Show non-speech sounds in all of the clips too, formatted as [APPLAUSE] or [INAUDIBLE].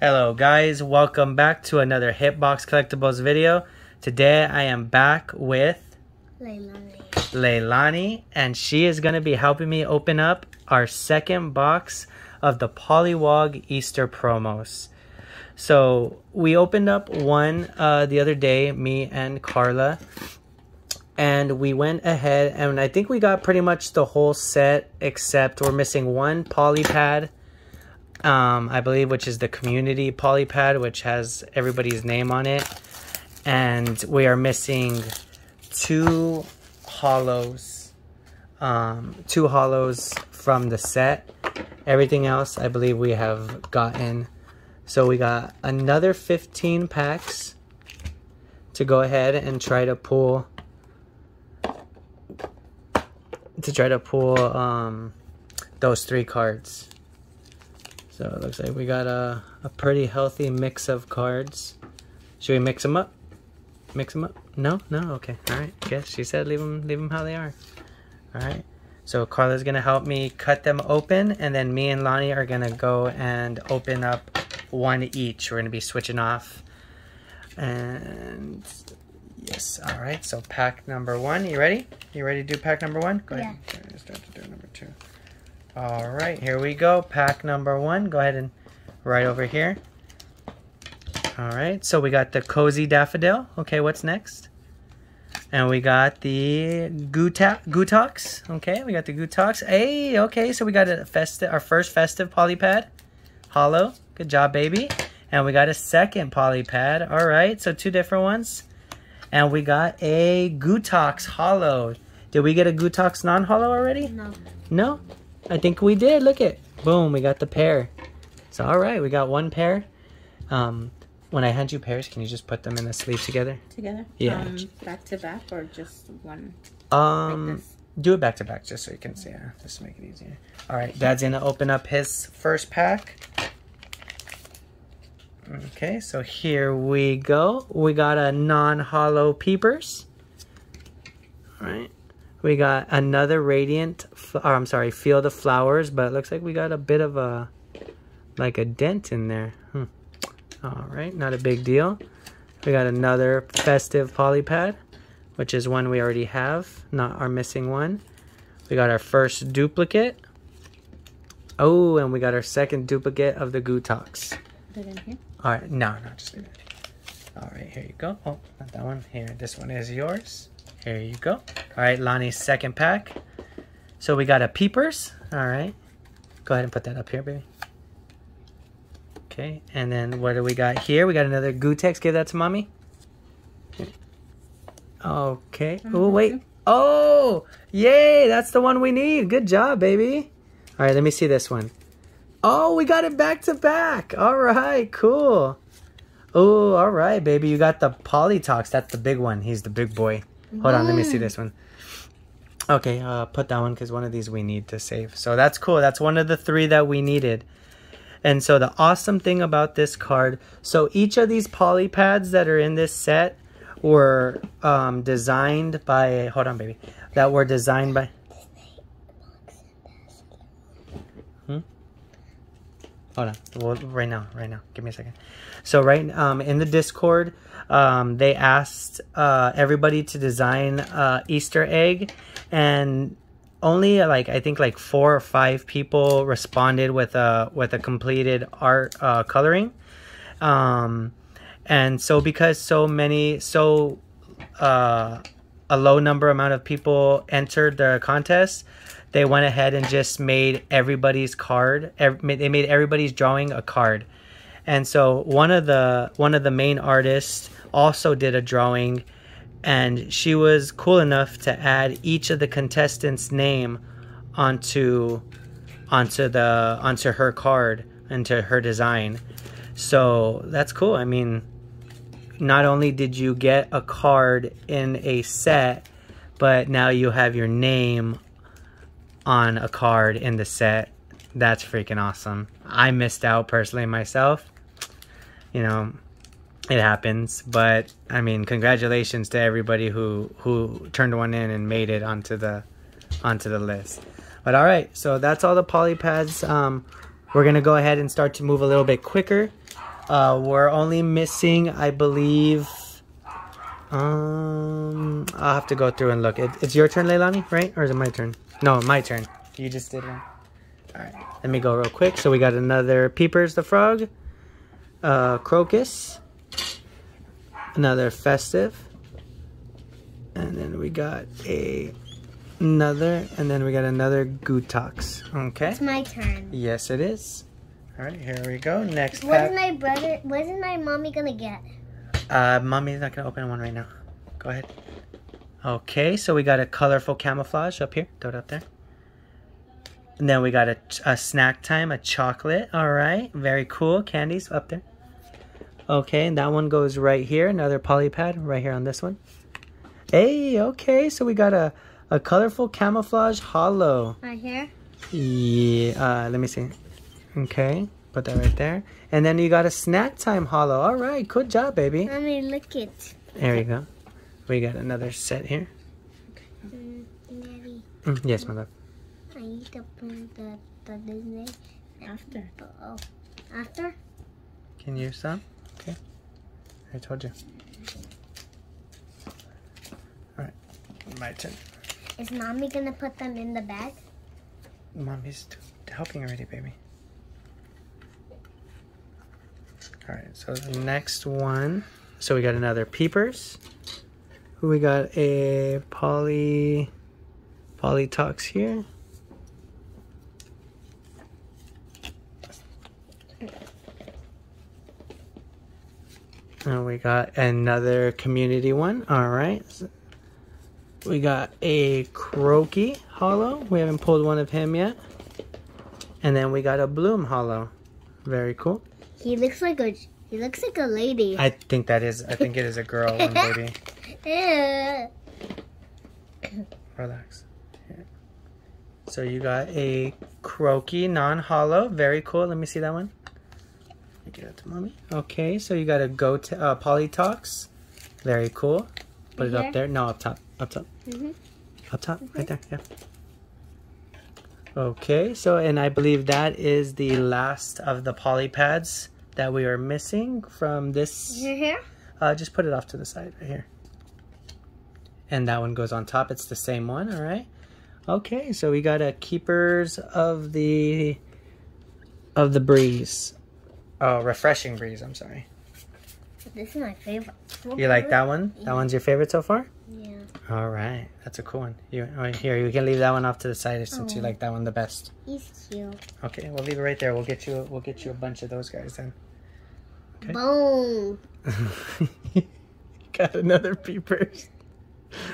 Hello guys, welcome back to another Hitbox Collectibles video. Today I am back with Leilani. Leilani and she is going to be helping me open up our second box of the Polywog Easter promos. So we opened up one uh, the other day, me and Carla, and we went ahead and I think we got pretty much the whole set except we're missing one polypad um, I believe, which is the community polypad, which has everybody's name on it. And we are missing two holos, um, two holos from the set. Everything else, I believe we have gotten. So we got another 15 packs to go ahead and try to pull, to try to pull um, those three cards. So it looks like we got a, a pretty healthy mix of cards. Should we mix them up? Mix them up? No? No? Okay. Alright. Guess she said leave them, leave them how they are. Alright. So Carla's going to help me cut them open. And then me and Lonnie are going to go and open up one each. We're going to be switching off. And yes. Alright. So pack number one. You ready? You ready to do pack number one? Go ahead. Yeah. Start to do number two. All right, here we go. Pack number one. Go ahead and right over here. All right, so we got the Cozy Daffodil. Okay, what's next? And we got the Guta Gootocks. Okay, we got the Gootocks. Hey, okay, so we got a festive, our first festive polypad. Holo. Good job, baby. And we got a second polypad. All right, so two different ones. And we got a Gootocks holo. Did we get a Gootocks non-holo already? No. No? I think we did. Look it. Boom, we got the pair. So all right, we got one pair. Um, when I hand you pairs, can you just put them in the sleeve together? Together? Yeah. Um, back to back or just one? Um, Like do it back to back just so you can see. Yeah, just to make it easier. All right, Dad's gonna open up his first pack. Okay, so here we go. We got a non-holo peepers. All right. We got another radiant, or I'm sorry, field of flowers, but it looks like we got a bit of a, like a dent in there. Hmm. All right, not a big deal. We got another festive polypad, which is one we already have, not our missing one. We got our first duplicate. Oh, and we got our second duplicate of the Gutox. Put it in here. All right, no, no, just leave it. All right, here you go. Oh, not that one. Here, this one is yours. Here you go. All right, Lonnie's second pack. So we got a Peepers. All right. Go ahead and put that up here, baby. Okay, and then what do we got here? We got another Gootex. Give that to mommy. Okay. Oh, wait. Oh, yay. That's the one we need. Good job, baby. All right, let me see this one. Oh, we got it back to back. All right, cool. Oh, all right, baby. You got the Polytox. That's the big one. He's the big boy. Hold on, let me see this one. Okay, uh, put that one because one of these we need to save. So that's cool. That's one of the three that we needed. And so the awesome thing about this card, so each of these poly pads that are in this set were um, designed by, hold on, baby, that were designed by, hmm? Hold on, well, right now, right now, give me a second. So right um, in the Discord, um, they asked uh, everybody to design uh, Easter egg, and only like I think like four or five people responded with a with a completed art uh, coloring. Um, and so because so many so uh, a low number amount of people entered the contest, they went ahead and just made everybody's card. Ev- they made everybody's drawing a card. And so one of the one of the main artists also did a drawing and she was cool enough to add each of the contestants name onto onto the onto her card into her design so that's cool i mean not only did you get a card in a set but now you have your name on a card in the set. That's freaking awesome. I missed out personally myself. You know it happens. But i mean congratulations to everybody who who turned one in and made it onto the onto the list. But all right so that's all the polypads. Um we're gonna go ahead and start to move a little bit quicker Uh, we're only missing, I believe. Um, I'll have to go through and look. It, it's your turn, Leilani, right? Or is it my turn? No, my turn. You just did one. All right, let me go real quick. So we got another Peepers the Frog, uh, Crocus, another Festive, and then we got a another, and then we got another Gootox. Okay. It's my turn. Yes, it is. All right, here we go. Next What is pack. my brother? What is my mommy gonna get? Uh, mommy's not gonna open one right now. Go ahead. Okay, so we got a colorful camouflage up here. Throw it up there. And then we got a, a snack time, a chocolate. All right, very cool. Candies up there. Okay, and that one goes right here. Another polypad right here on this one. Hey, okay, so we got a, a colorful camouflage holo. Right here. Yeah, uh, let me see. Okay, put that right there. And then you got a snack time holo. All right, good job, baby. Mommy, look it. There you go. We got another set here. Mm, Daddy, Mm, yes, my love. I need to put the the Disney after. Oh, after. Can you use some? Okay. I told you. All right, my turn. Is mommy gonna put them in the bag? Mommy's helping already, baby. All right, so the next one. So we got another Peepers. We got a Poly, Polytox here. And we got another community one. All right. We got a Croaky holo. We haven't pulled one of him yet. And then we got a Bloom holo. Very cool. He looks like a he looks like a lady. I think that is, I think it is a girl one, [LAUGHS] baby. [LAUGHS] Relax. Here. So you got a Croaky non-holo. Very cool. Let me see that one. Get it to mommy. Okay, so you got a Go to uh, Polytox. Very cool. Put it Here? up there. No, up top. Up top. Mhm. Up top. Right there. Yeah. Okay, so and I believe that is the last of the polypads that we are missing from this. Here. Uh, just put it off to the side right here. And that one goes on top. It's the same one, all right? Okay, so we got a Keepers of the of the Breeze. Oh, Refreshing Breeze, I'm sorry. This is my favorite. You like that one? That one's your favorite so far? Yeah. All right, that's a cool one. You oh, here, you can leave that one off to the side since you Oh. like that one the best. He's cute. Okay, we'll leave it right there. We'll get you we'll get you a bunch of those guys then. Okay. Boom. [LAUGHS] got another peepers. [LAUGHS]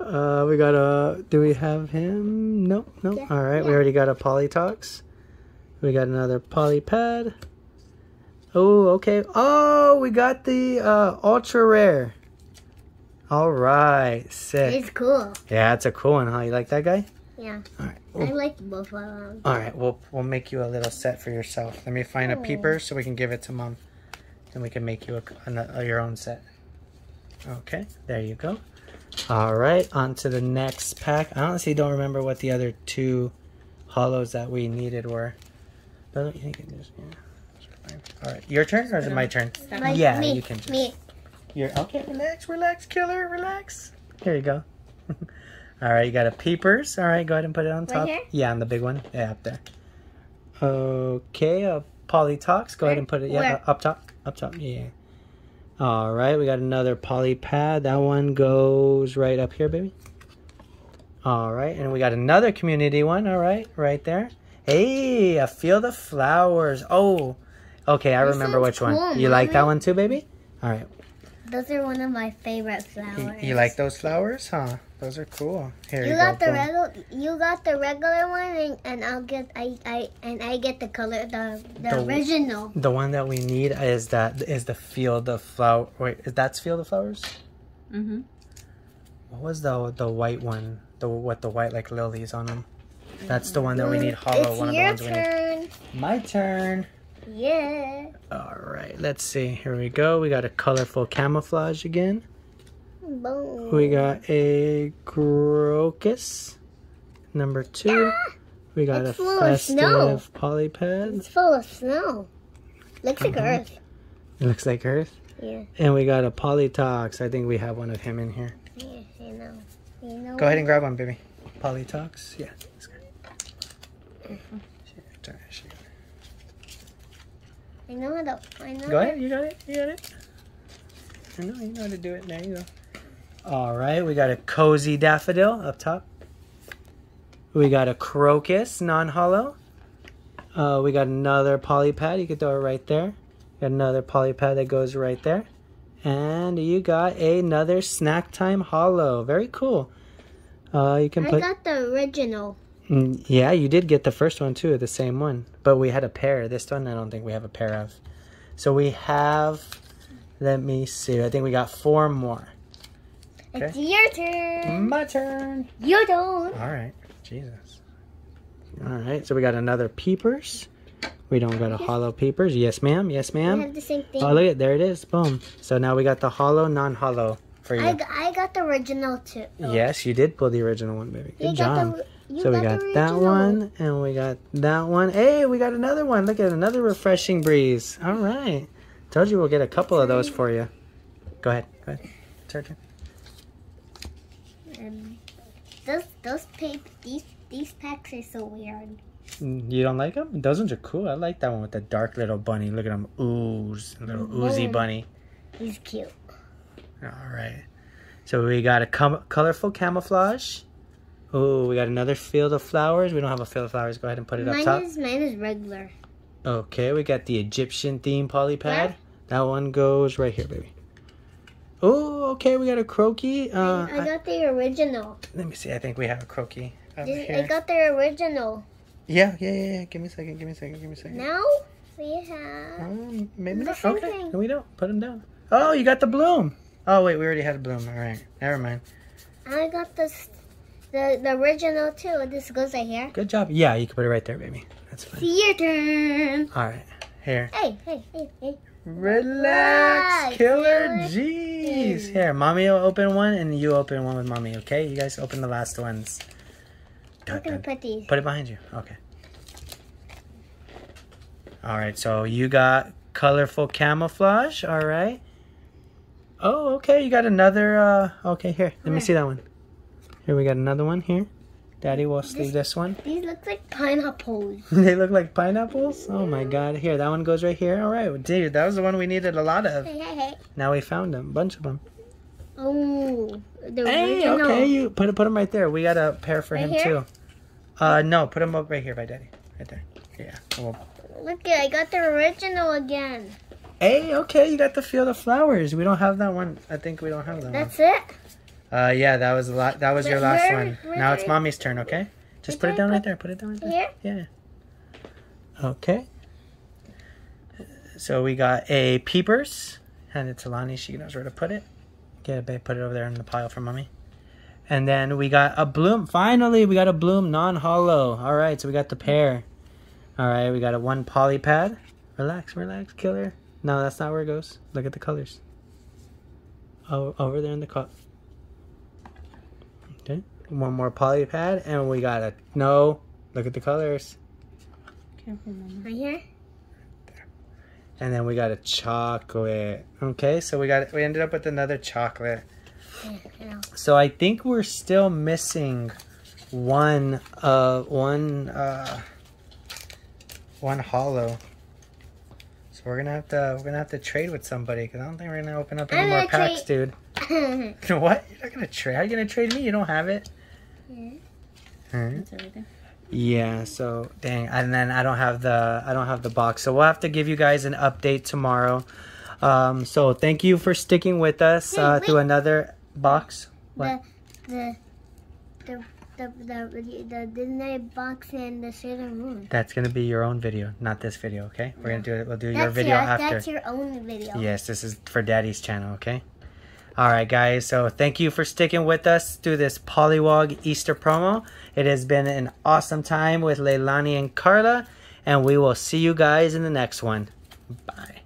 uh, we got a. Do we have him? Nope, nope. Yeah, All right, we already got a Polytox. We got another Polypad. Oh, okay. Oh, we got the uh, ultra rare. All right, sick. It's cool. Yeah, it's a cool one, huh? You like that guy? Yeah. All right. I like both of them. all right, we'll we'll make you a little set for yourself. Let me find a Oh. peeper so we can give it to mom, and we can make you a, a, your own set. Okay, there you go. All right, on to the next pack. I honestly don't remember what the other two holos that we needed were. But you can just yeah. All right, your turn or is it my turn? Yeah, me, you can just. Me. You're okay. Relax, relax, killer, relax. Here you go. [LAUGHS] All right, you got a peepers. All right, go ahead and put it on Right top. here? Yeah, on the big one. Yeah, up there. Okay, a polytox. Go ahead and put it. Yeah, Where? Uh, up top. Up top. Yeah. All right, we got another poly pad. That one goes right up here, baby. All right, and we got another community one. All right, right there. Hey, I feel the flowers. Oh, okay. I This remember one's which one. cool, You like that one too, baby? All right. Those are one of my favorite flowers. you like those flowers, huh? Those are cool. Here you, You go. got the regular. You got the regular one, and, and I'll get I I and I get the color the the, The- original. The one that we need is that is the field of flower. Wait, is that's field of flowers? Mm-hmm. What was the the white one? The what the white like lilies on them? That's the one that we need holo. It's one of the your ones we need. turn. My turn. Yeah. All right, let's see. Here we go. We got a colorful camouflage again. Boom. We got a crocus. Number two. [GASPS] We got It's a full of snow. festive polypad. It's full of snow. Looks like Mhm. Earth. It looks like Earth. Yeah. And we got a Polytox. I think we have one of him in here. Yeah, I know. You know. Go ahead and grab one, baby. Polytox. Yeah. that's good. Sure, sure. I know how to. I know. Go ahead. You got it. You got it. I know. You know how to do it. There you go. All right. We got a cozy daffodil up top. We got a crocus non-holo. Uh, we got another polypad. You could throw it right there. Got another polypad that goes right there. And you got another snack time holo. Very cool. Uh, you can I got the original. Mm, Yeah, you did get the first one too, the same one. But we had a pair. This one, I don't think we have a pair of. So we have. Let me see. I think we got four more. It's your turn. My turn. You don't. All right. Jesus. All right. So we got another peepers. We don't got a holo peepers. Yes, ma'am. Yes, We ma'am. have the same thing. Oh, look at there it is. Boom. So now we got the holo, non-holo for you. I got the original too. Yes, you did pull the original one, baby. Good job. You So we got that one, and we got that one. Hey, we got another one. Look at another refreshing breeze. All right. Told you we'll get a couple of those for you. Go ahead. Go ahead. It's our turn. Um, those those paper these these packs are so weird. Mm, You don't like them? Those ones are cool. I like that one with the dark little bunny. Look at him ooze, little oozy bunny. He's cute. All right. So we got a com- colorful camouflage. Oh, we got another field of flowers. We don't have a field of flowers. Go ahead and put it up top. is mine is regular. Okay, we got the Egyptian theme polypad. Where? That one goes right here, baby. Oh, okay, we got a croaky. Uh, I I- got the original. let me see. I think we have a croaky This- I got the original. yeah, yeah, yeah, yeah. Give me a second. Give me a second. Give me a second. Now we have. Um, maybe not. Okay, thing. no, we don't. Put them down. Oh, you got the bloom. Oh wait, we already had a bloom. All right, never mind. I got this, the the original too. This goes right here. Good job. Yeah, you can put it right there, baby. That's fine. See your turn. All right, here. Hey, hey, hey, hey. Relax, Relax, killer. Jeez. Here, mommy will open one, and you open one with mommy. Okay, you guys open the last ones. I'm gonna put these. Put it behind you. Okay. All right. So you got colorful camouflage. All right. Oh, okay. You got another. uh Okay, here. Let me see that one. Here we got another one. Here. Daddy will sleeve This- one. These look like pineapples. [LAUGHS] they look like pineapples. Oh my God. Here, that one goes right here. All right, dude. That was the one we needed a lot of. Hey, hey, hey. Now we found them. Bunch of them. Oh, the Hey, original. okay. You put put them right there. We got a pair for Right him here? too. Uh, no. Put them up right here by Daddy. Right there. Yeah. Well, Look it, I got the original again. Hey, okay, you got the field of flowers. We don't have that one. I think we don't have that one. That's it. Uh, yeah, that was a lot. That was your last where- one. where- Now it's mommy's turn. Okay, just put it down right there. Put it down right there. Here. Yeah. Okay. So we got a peepers. Hand it to Lonnie. She knows where to put it. Get it, babe. Put it over there in the pile for mommy. And then we got a bloom. Finally, we got a bloom non-holo. All right, so we got the pair. All right, we got a one poly pad. Relax, relax, killer. No, that's not where it goes. Look at the colors. Oh, over there in the cup. Okay, one more poly pad, and we got a no. Look at the colors. Careful, Mama. Right here. And then we got a chocolate. Okay, so we got we ended up with another chocolate. Yeah, yeah. So I think we're still missing one uh one uh one holo. So we're gonna have to we're gonna have to trade with somebody because I don't think we're gonna open up any I'm more gonna packs, dude. [LAUGHS] what? You're not gonna trade? How you gonna trade me? You don't have it. Yeah. Huh? That's everything. Yeah, so dang, and then I don't have the I don't have the box, so we'll have to give you guys an update tomorrow. Um, so thank you for sticking with us Hey, uh, through another box. What? the, the, the, the, the, the Disney box and the Sailor Moon. That's gonna be your own video, not this video. Okay, we're gonna do it. We'll do your That's video your, after. That's your own video. Yes, this is for Daddy's channel. Okay. All right, guys. So thank you for sticking with us through this Polywog Easter promo. It has been an awesome time with Leilani and Carla, and we will see you guys in the next one. Bye.